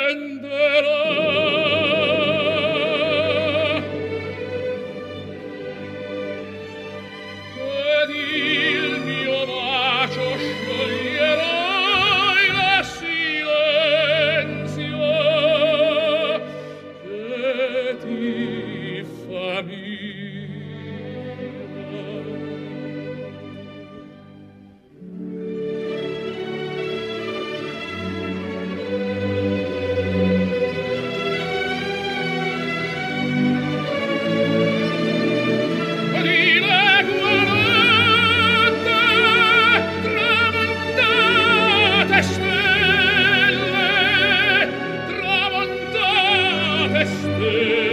And splendere stay.